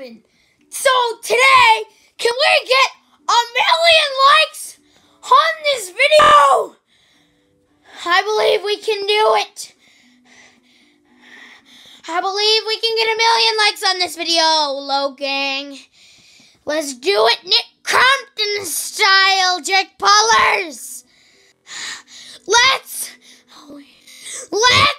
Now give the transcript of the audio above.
So today, can we get a million likes on this video? I believe we can do it. I believe we can get a million likes on this video, Logang. Let's do it, Nick Crompton style, Jake Paulers. Let's, let's.